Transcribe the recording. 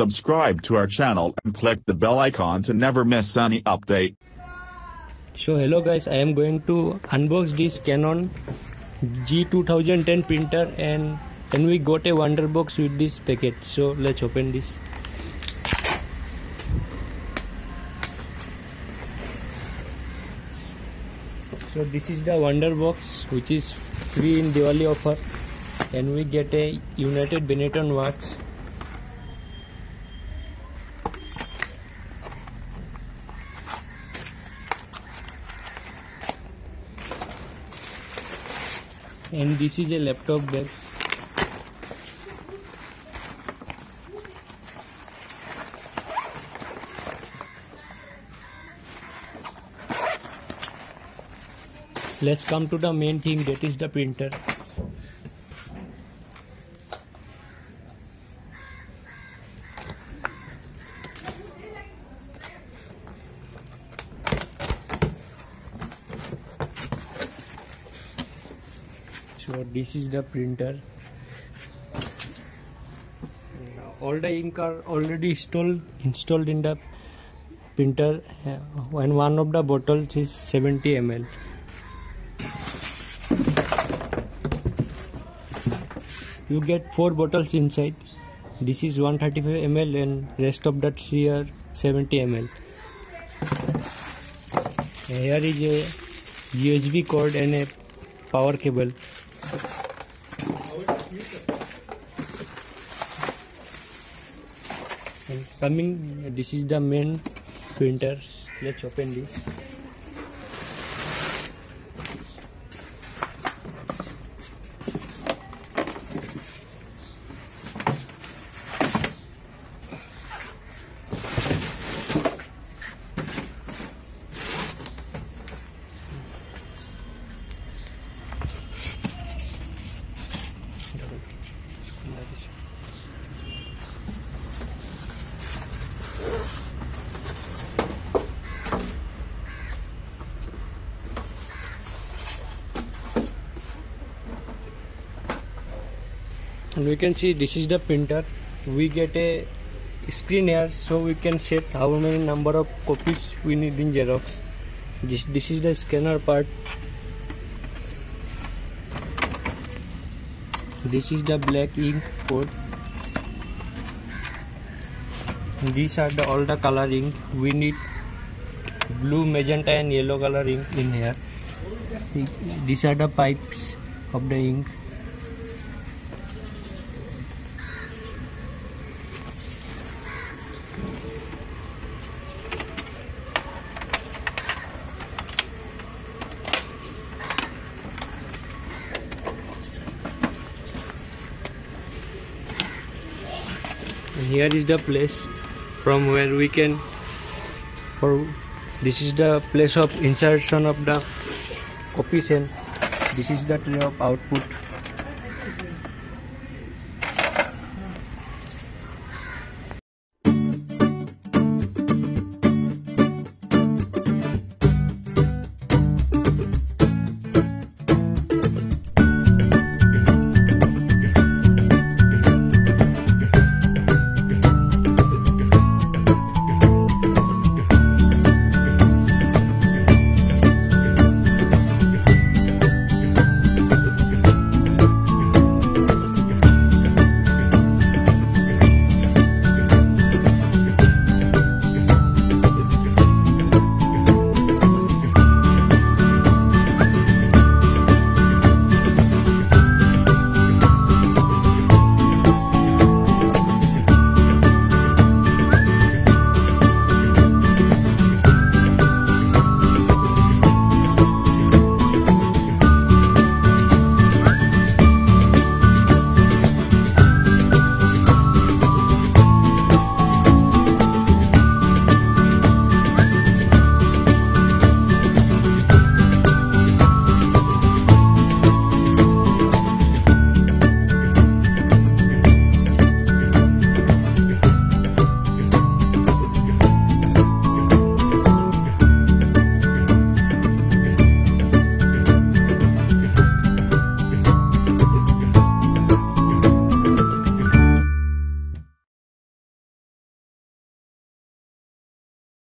subscribe to our channel and click the bell icon to never miss any update. So hello guys, I am going to unbox this Canon G2010 printer and and we got a wonder box with this packet. So let's open this. So this is the wonder box which is free in Diwali offer and we get a United Benetton watch and this is a laptop bag let's come to the main thing that is the printer so this is the printer all the ink are already installed installed in the printer uh, and one of the bottles is 70 ml you get four bottles inside this is 135 ml and rest of that three are 70 ml here is a usb cord and a power cable coming this is the main printers. Let's open this and we can see this is the printer. We get a screen here so we can set how many number of copies we need in xerox. This this is the scanner part. This is the black ink code. These are the all the color ink. We need blue magenta and yellow color ink in here. These are the pipes of the ink here is the place from where we can or this is the place of insertion of the copies this is the tray of output